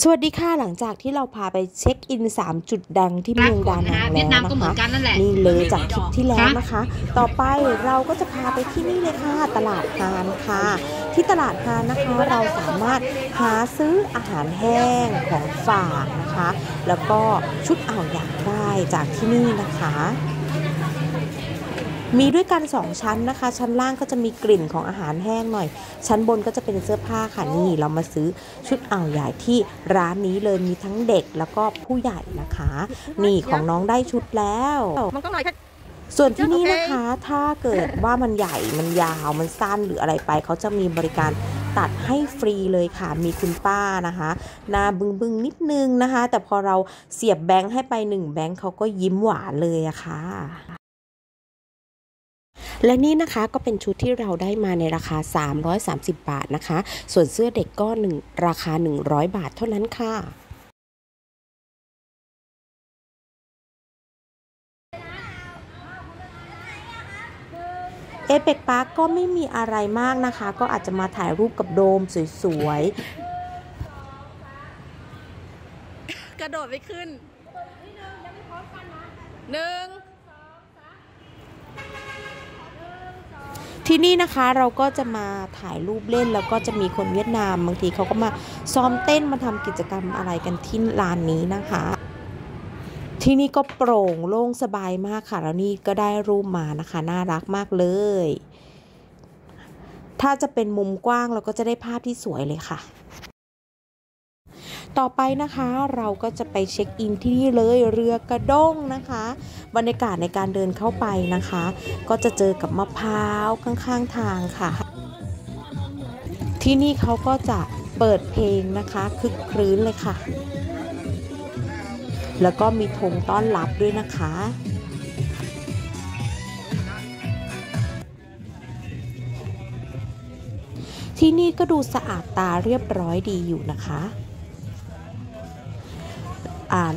สวัสดีค่ะหลังจากที่เราพาไปเช็คอิน 3 จุดดังที่เมืองดานังเวีแล้ยวดนามก็นะเหมือคะนกันนั่นแหละนี่เลยจากคลิปที่แล้วนะคะ ต่อไปเราก็จะพาไปที่นี่เลยค่ะตลาดฮานค่ะ ที่ตลาดฮานนะคะเราสามารถหาซื้ออาหารแห้งของฝากนะคะ แล้วก็ชุดอ่าวอย่างได้จากที่นี่นะคะ มีด้วยกัน 2 ชั้นนะคะ ชั้นล่างก็จะมีกลิ่นของอาหารแห้งหน่อย ชั้นบนก็จะเป็นเสื้อผ้าค่ะนี่ เรามาซื้อชุดอ่าวใหญ่ที่ร้านนี้เลยมีทั้งเด็กแล้วก็ผู้ใหญ่นะคะ นี่ของน้องได้ชุดแล้ว มันก็หน่อยแค่ส่วนที่นี่นะคะ ถ้าเกิดว่ามันใหญ่ มันยาว มันสั้นหรืออะไรไป เขาจะมีบริการตัดให้ฟรีเลยค่ะ มีคุณป้านะคะหน้าบึงบึงนิดนึงนะคะ แต่พอเราเสียบแบงค์ให้ไปหนึ่งแบงค์เขาก็ยิ้มหวานเลยอะค่ะ และนี่นะคะก็เป็นชุดที่เราได้มาในราคา 330 บาทนะคะ ส่วนเสื้อเด็กก็หนึ่งราคา 100 บาทเท่านั้นค่ะเอเปกปาร์กก็ไม่มีอะไรมากนะคะ ก็อาจจะมาถ่ายรูปกับโดมสวยๆ กระโดดไปขึ้นหนึ่ง ๆ ที่นี่นะคะเราก็จะมาถ่ายรูปเล่นแล้วก็จะมีคนเวียดนาม บางทีเขาก็มาซ้อมเต้นมาทำกิจกรรมอะไรกันที่ลานนี้นะคะ ที่นี่ก็โปร่งโล่งสบายมากค่ะ แล้วนี่ก็ได้รูปมานะคะ น่ารักมากเลย ถ้าจะเป็นมุมกว้างเราก็จะได้ภาพที่สวยเลยค่ะ ต่อไปนะคะเราก็จะไปเช็คอินที่นี่เลยเรือกระด้งนะคะ บรรยากาศในการเดินเข้าไปนะคะ ก็จะเจอกับมะพร้าวข้างๆทางค่ะ ที่นี่เขาก็จะเปิดเพลงนะคะคึกครื้นเลยค่ะ แล้วก็มีธงต้อนรับด้วยนะคะที่นี่ก็ดูสะอาดตาเรียบร้อยดีอยู่นะคะ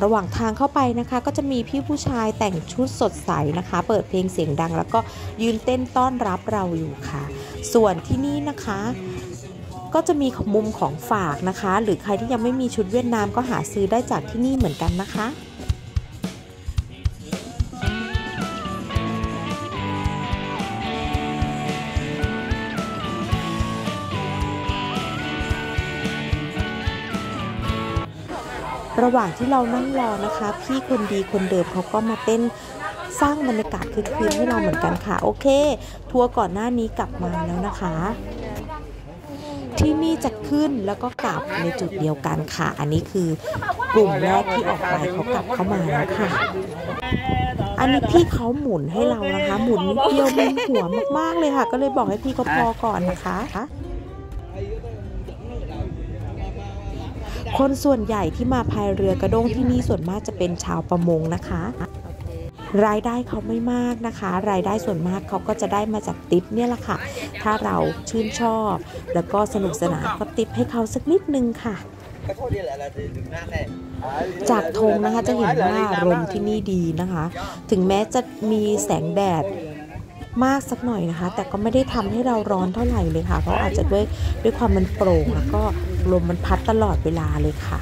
ระหว่างทางเข้าไปนะคะ ก็จะมีพี่ผู้ชายแต่งชุดสดใสนะคะ เปิดเพลงเสียงดัง แล้วก็ยืนเต้นต้อนรับเราอยู่ค่ะ ส่วนที่นี่นะคะก็จะมีมุมของฝากนะคะ หรือใครที่ยังไม่มีชุดเวียดนามก็หาซื้อได้จากที่นี่เหมือนกันนะคะ ระหว่างที่เรานั่งรอนะคะ พี่คนดีคนเดิมเขาก็มาเต้นสร้างบรรยากาศคึกคืนให้เราเหมือนกันค่ะ โอเค ทัวร์ก่อนหน้านี้กลับมาแล้วนะคะ ที่นี่จะขึ้นแล้วก็กลับในจุดเดียวกันค่ะ อันนี้คือกลุ่มแรกที่ออกไปเขากลับเข้ามาแล้วค่ะ อันนี้พี่เขาหมุนให้เรานะคะ หมุนนิดเดียวมึนหัวมากๆเลยค่ะ ก็เลยบอกให้พี่เขาพอก่อนนะคะ คนส่วนใหญ่ที่มาพายเรือกระด้งที่นี่ส่วนมากจะเป็นชาวประมงนะคะ รายได้เขาไม่มากนะคะ รายได้ส่วนมากเขาก็จะได้มาจากติปเนี่ยแหละค่ะ ถ้าเราชื่นชอบ แล้วก็สนุกสนานก็ติปให้เขาสักนิดนึงค่ะจากธงนะคะจะเห็นว่าลมที่นี่ดีนะคะ ถึงแม้จะมีแสงแดดมากสักหน่อยนะคะ แต่ก็ไม่ได้ทำให้เราร้อนเท่าไหร่เลยค่ะ เพราะอาจจะด้วยด้วยความมันโปร่งแล้วก็ ลมมันพัดตลอดเวลาเลยค่ะ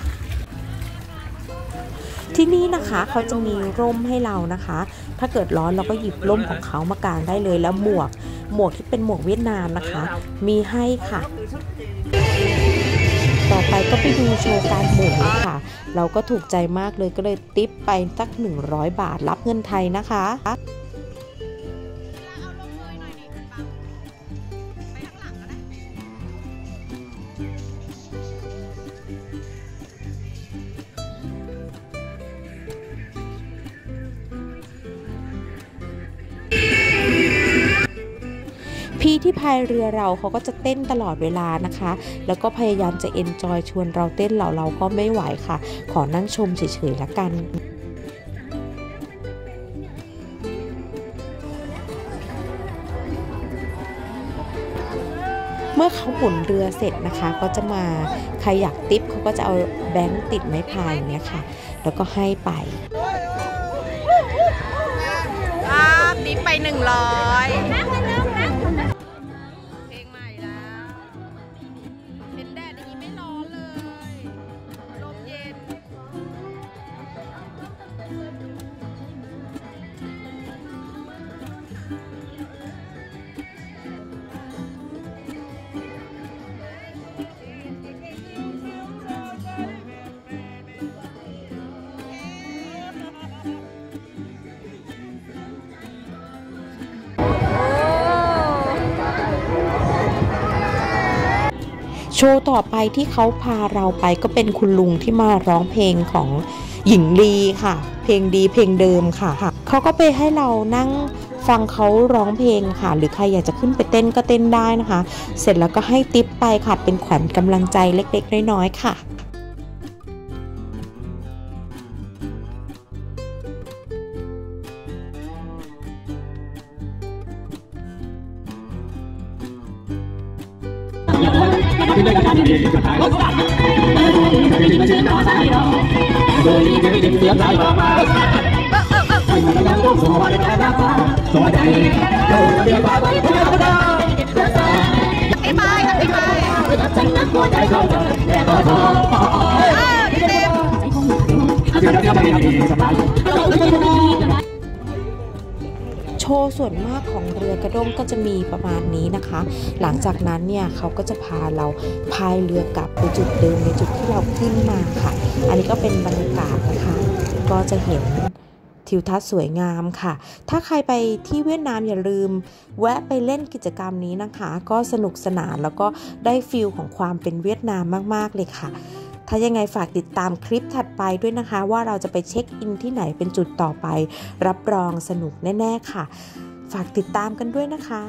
ที่นี่นะคะเขาจะมีร่มให้เรานะคะ ถ้าเกิดร้อนเราก็หยิบร่มของเขามากางได้เลยแล้วหมวก หมวกที่เป็นหมวกเวียดนามนะคะ มีให้ค่ะ ต่อไปก็ไปดูโชว์การหมุนค่ะ เราก็ถูกใจมากเลยก็เลยติปไปสัก 100 บาทรับเงินไทยนะคะ พี่ที่พายเรือเราเขาก็จะเต้นตลอดเวลานะคะ แล้วก็พยายามจะเอนจอยชวนเราเต้นเราเราก็ไม่ไหวค่ะ ขอนั่งชมเฉยๆละกันเมื่อเขาหมุนเรือเสร็จนะคะ ก็จะมาใครอยากติปเขาก็จะเอาแบงค์ติดไม้พายอย่างเงี้ยค่ะ แล้วก็ให้ไปครับดิฟไปหนึ่งร้อย โชว์ต่อไปที่เขาพาเราไปก็เป็นคุณลุงที่มาร้องเพลงของหญิงลีค่ะ เพลงดีเพลงเดิมค่ะเขาก็ไปให้เรานั่งฟังเขาร้องเพลงค่ะ หรือใครอยากจะขึ้นไปเต้นก็เต้นได้นะคะ เสร็จแล้วก็ให้ติปไปค่ะเป็นขวัญกำลังใจเล็กๆ น้อยๆค่ะ ไอ้ไม้กับไว์ส่วนมากของเรือกระด้งก็จะมีประมาณนี้นะคะ หลังจากนั้นเนี่ยเขาก็จะพาเราพายเรือกลับไปจุดเดิมในจุดที่เราขึ้นมาค่ะ อันนี้ก็เป็นบรรยากาศนะคะ ก็จะเห็นทิวทัศน์สวยงามค่ะ ถ้าใครไปที่เวียดนามอย่าลืม แวะไปเล่นกิจกรรมนี้นะคะ ก็สนุกสนานแล้วก็ได้ฟิลของความเป็นเวียดนามมาก ๆ เลยค่ะ ถ้ายังไงฝากติดตามคลิปถัดไปด้วยนะคะ ว่าเราจะไปเช็คอินที่ไหนเป็นจุดต่อไป รับรองสนุกแน่ ๆ ค่ะ ฝากติดตามกันด้วยนะคะ